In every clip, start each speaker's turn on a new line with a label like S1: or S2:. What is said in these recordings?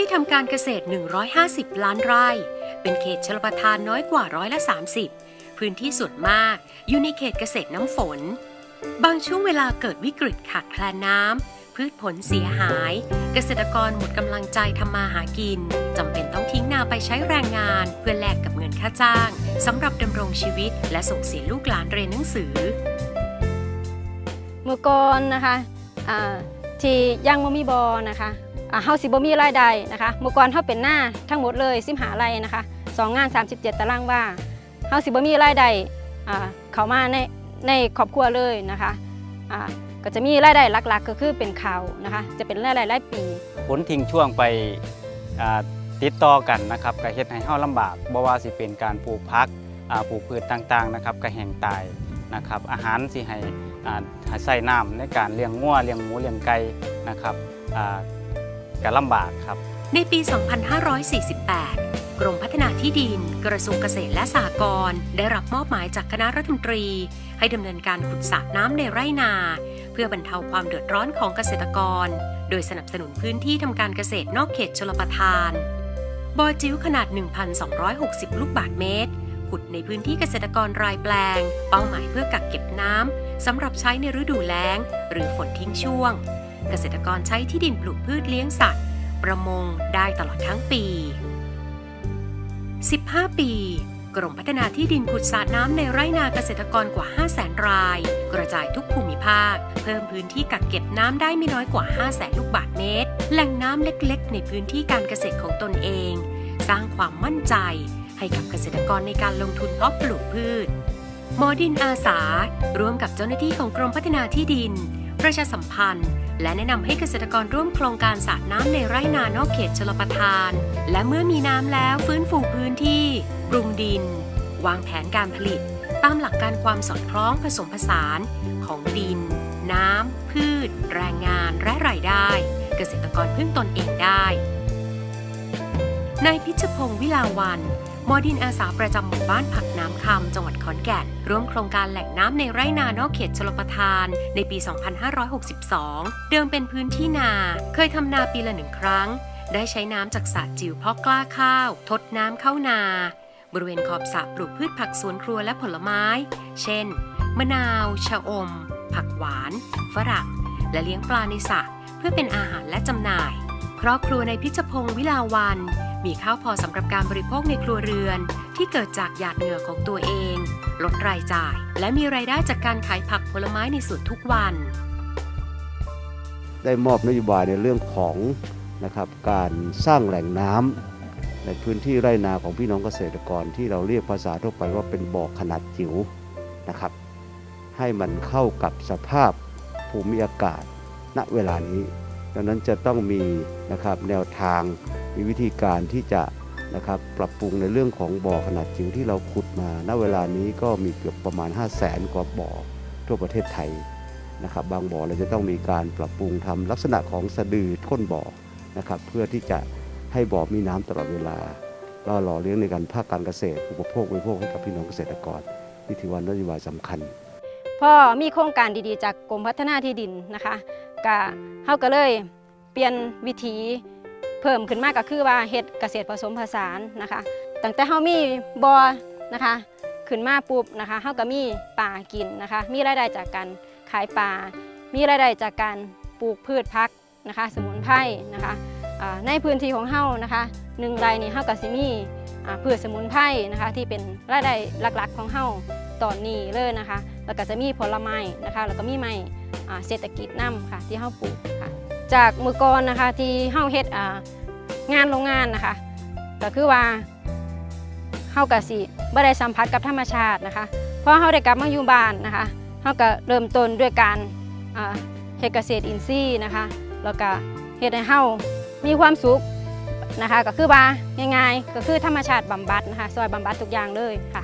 S1: ที่ทำการเกษตร 150 ล้านไร่ เป็นเขตชลประทานน้อยกว่าร้อยละ 30 พื้นที่ส่วนมากอยู่ในเขตเกษตรน้ำฝน บางช่วงเวลาเกิดวิกฤตขาดแคลนน้ำพืชผลเสียหาย เกษตรกรหมดกำลังใจทำมาหากินจำเป็นต้องทิ้งนาไปใช้แรงงาน เพื่อแลกกับเงินค่าจ้างสำหรับดำรงชีวิต และส่งเสียลูกหลานเรียนหนังสือ
S2: เมื่อก่อนนะคะที่ยังบ่มีบอนะคะ เฮาสิบ่มีรายได้นะคะเมื่อก่อนเฮาเป็นหน้าทั้งหมดเลยสิมหาไรนะคะสองงาน 37 ตารางว่าเฮาสิบ่มีรายได้เข้ามาในในครอบครัวเลยนะคะก็จะมีรายได้หลักๆ ก็คือเป็นข่าวนะคะจะเป็นรายได้รายปี
S3: ผลทิ้งช่วงไปติดต่อกันนะครับก็เฮ็ดให้เฮาลำบากบ่ว่าสิเป็นการปลูกพักปลูกพืชต่างๆนะครับก็แห้งตายนะครับอาหารสิให้อ่ให้ใส่น้ำในการเลี้ยงงัวเลี้ยงหมูเลี้ยงไก่นะครับ ก็ลำบากครับ
S1: ในปี 2548 กรมพัฒนาที่ดิน กระทรวงเกษตรและสหกรณ์ได้รับมอบหมายจากคณะรัฐมนตรี ให้ดำเนินการขุดสระน้ำในไร่นา เพื่อบรรเทาความเดือดร้อนของเกษตรกร โดยสนับสนุนพื้นที่ทำการเกษตรนอกเขตชลประทานบ่อจิ๋วขนาด 1,260 ลูกบาศก์เมตร ขุดในพื้นที่เกษตรกรรายแปลง เป้าหมายเพื่อกักเก็บน้ำสำหรับใช้ในฤดูแล้ง หรือฝนทิ้งช่วง เกษตรกรใช้ที่ดินปลูกพืชเลี้ยงสัตว์ ประมงได้ตลอดทั้งปี 15 ปี กรมพัฒนาที่ดินขุดสระน้ำในไร่นาเกษตรกรกว่า 5 0 0แสนราย กระจายทุกภูมิภาค เพิ่มพื้นที่กักเก็บน้ำได้ไม่น้อยกว่า 5 0 0แสนลูกบาศก์เมตร แหล่งน้ำเล็กๆ ในพื้นที่การเกษตรของตนเอง สร้างความมั่นใจ ให้กับเกษตรกรในการลงทุนเพาะปลูกพืชหมอดินอาสา ร่วมกับเจ้าหน้าที่ของกรมพัฒนาที่ดิน ประชาสัมพันธ์ และแนะนำให้เกษตรกรร่วมโครงการสาดน้ำในไร่นานอกเขตชลประทาน และเมื่อมีน้ำแล้วฟื้นฟูพื้นที่ปรุงดิน วางแผนการผลิต ตามหลักการความสอดคล้องผสมผสาน ของดิน น้ำ พืช แรงงาน และรายได้ เกษตรกรพึ่งตนเองได้นายพิชพงศ์วิลาวัน มอดินอาสาประจำหมู่บ้านผักน้ำคำจังหวัดขอนแก่นร่วมโครงการแหล่งน้ำในไร่นานอกเขตชลประทาน ในปี 2562 เดิมเป็นพื้นที่นา เคยทำนาปีละหนึ่งครั้ง ได้ใช้น้ำจากสระจิ๋วเพาะกล้าข้าว ทดน้ำเข้านา บริเวณขอบสระปลูกพืชผักสวนครัวและผลไม้ เช่น มะนาว ชะอม ผักหวาน ฝรั่ง และเลี้ยงปลาในสระเพื่อเป็นอาหารและจำหน่าย ครอบครัวในพิชพงศ์วิลาวัน มีข้าวพอสำหรับการบริโภคในครัวเรือน ที่เกิดจากหยาดเหงื่อของตัวเอง ลดรายจ่าย และมีรายได้จากการขายผักผลไม้ในสวนทุกวัน
S4: ได้มอบนโยบายในเรื่องของนะครับการสร้างแหล่งน้ำในพื้นที่ไร่นาของพี่น้องเกษตรกรที่เราเรียกภาษาทั่วไปว่าเป็นบ่อขนาดจิ๋วนะครับ ให้มันเข้ากับสภาพภูมิอากาศณเวลานี้ ดังนั้นจะต้องมีนะครับแนวทางมีวิธีการที่จะนะครับปรับปรุงในเรื่องของบ่อขนาดจิ๋วที่เราขุดมา ณ เวลานี้ก็มีเกือบประมาณ 5 0 0แสนกว่าบ่อทั่วประเทศไทยนะครับ บางบ่อเราจะต้องมีการปรับปรุงทำลักษณะของสะดือก้นบ่อนะครับ เพื่อที่จะให้บ่อมีน้ำตลอดเวลา ก็หล่อเลี้ยงในการภาคการเกษตร อุปโภคบริโภคให้กับพี่น้องเกษตรกรนี่ถือว่านโยบายสำคัญ
S2: พ่อมีโครงการดีๆ จากกรมพัฒนาที่ดินนะคะ ก็เฮาก็เลยเปลี่ยนวิถีเพิ่มขึ้นมากก็คือว่าเฮ็ดเกษตรผสมผสานนะคะตั้งแต่เฮามีบ่อนะคะขึ้นมาปุ๊บนะคะเฮาก็มีปลากินนะคะ มีรายได้จากการขายปลา มีรายได้จากการปลูกพืชพักนะคะ สมุนไพรนะคะในพื้นที่ของเฮานะคะหนึ่งไร่นี่เฮาก็สิมี่พืชสมุนไพรนะคะ ที่เป็นรายได้หลักๆของเฮาตอนนี้เลยนะคะ แล้วก็จะมีผลไม้นะคะ แล้วก็มีไม้อ่ เศรษฐกิจน้ำค่ะที่เฮาปลูกค่ะจากมือก่อนนะคะที่เฮาเฮ็ดงานโรงงานนะคะ ก็คือว่าเฮาก็สิบ่ได้สัมผัสกับธรรมชาตินะคะพอเฮาได้กลับมาอยู่บ้านนะคะเฮาก็เริ่มต้นด้วยการเฮ็ดเกษตรอินทรีย์นะคะแล้วก็เฮ็ดให้เฮามีความสุขนะคะก็คือว่าง่ายๆก็คือธรรมชาติบำบัดนะคะซอยบำบัดทุกอย่างเลยค่ะ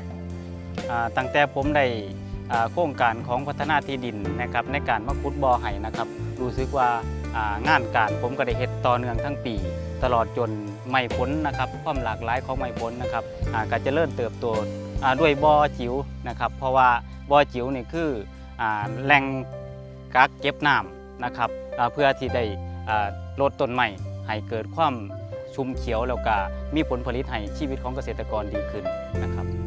S3: ตั้งแต่ผมได้ โครงการของพัฒนาที่ดินนะครับในการมาขุดบ่อไห้นะครับรู้สึกว่างานการผมก็ได้เฮ็ดต่อเนื่องทั้งปี ตลอดจนไม่พ้นนะครับความหลากหลายของไม่พ้นนะครับอาก็จะเริ่มเติบโตด้วยบ่อจิ๋วนะครับ เพราะว่าบ่อจิ๋วนี่คืออแหล่งกักเก็บน้ำนะครับเพื่อที่ได้ลดต้นไม้ให้เกิดความชุ่มเขียวแล้วก็มีผลผลิตให้ชีวิตของเกษตรกรดีขึ้นนะครับ